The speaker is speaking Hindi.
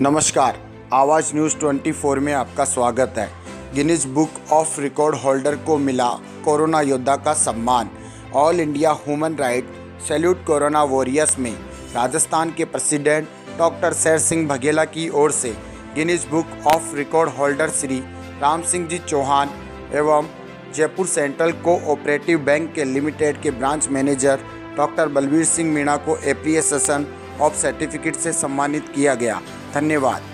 नमस्कार, आवाज़ न्यूज़ 24 में आपका स्वागत है। Guinness book of record holder को मिला कोरोना योद्धा का सम्मान। All India human right salute corona warriors में। राजस्थान के प्रेसिडेंट डॉक्टर सैर सिंह बघेला की ओर से Guinness book of record holder Shri Ram Singh ji Chauhan एवं जयपुर सेंट्रल कोऑपरेटिव बैंक के लिमिटेड के branch manager doctor Balbir Singh Meena को एप्रिसिएशन ऑफ़ सर्टिफिकेट से सम्मानित किया गया। धन्यवाद।